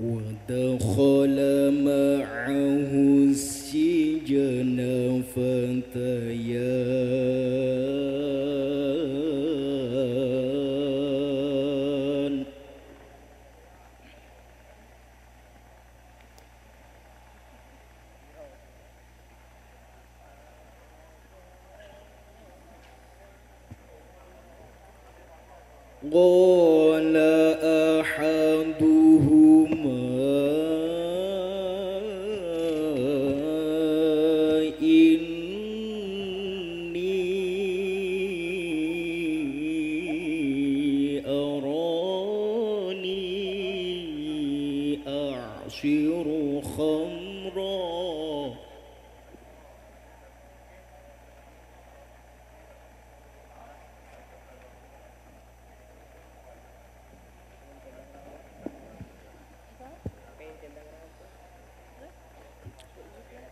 ودخل معه السجن فتيان قال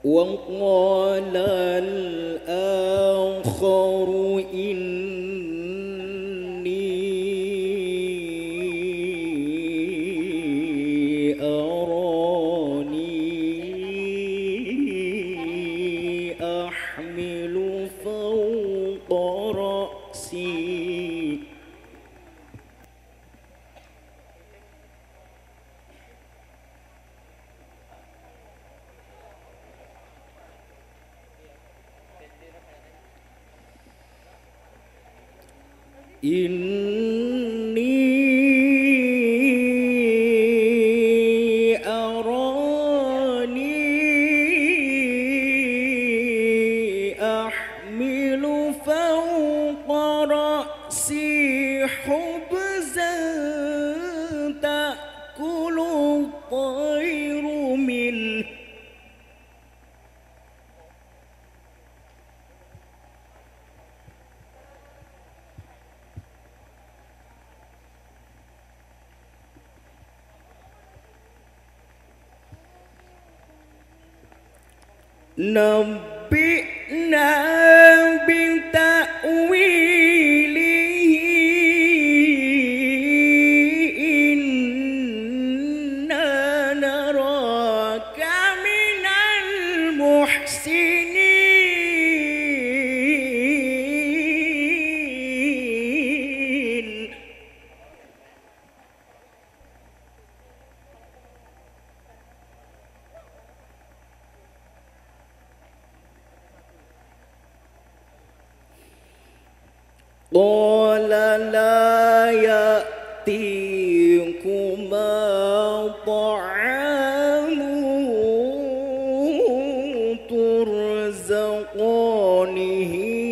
وقال الآخر إني إني أراني أحمل فوق نبئنا قال لا يأتيكما طعام ترزقانه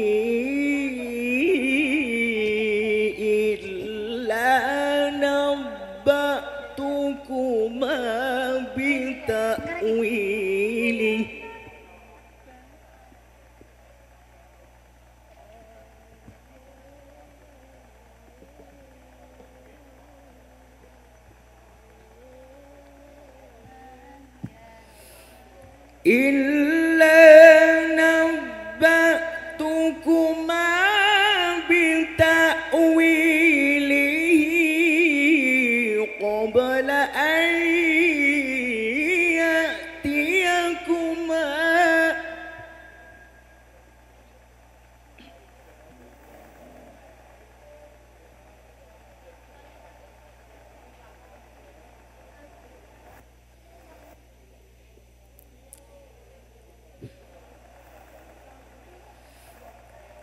إلا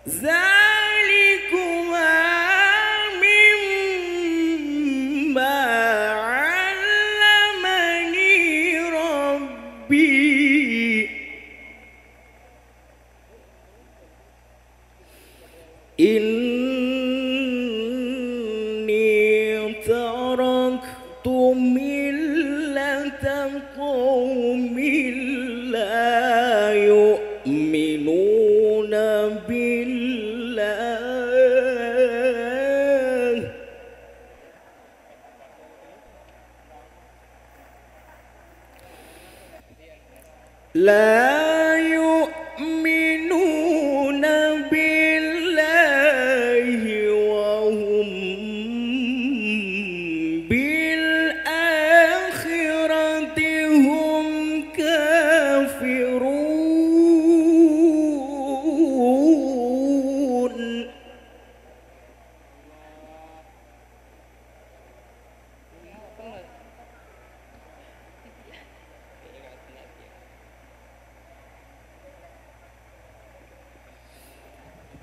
ذلكما مما علمني ربي. لا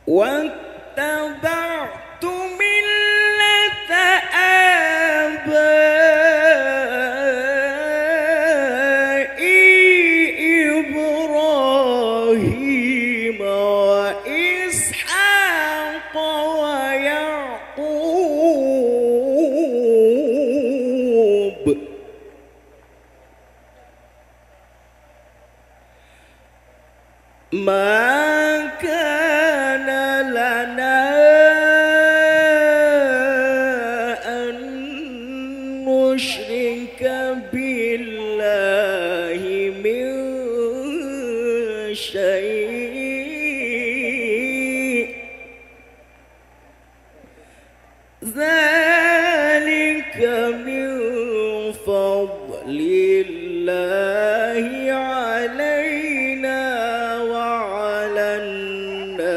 واتبعت ملة آبائي إبراهيم وإسحاق ويعقوب. ما نشرك بالله من شيء. ذلك من فضل الله علينا وعلى الناس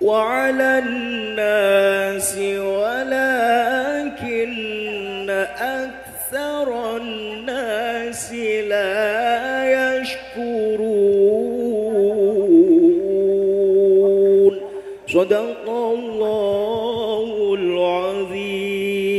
وعلى الناس الناس ولكن أكثر الناس لا يشكرون. صدق الله العظيم.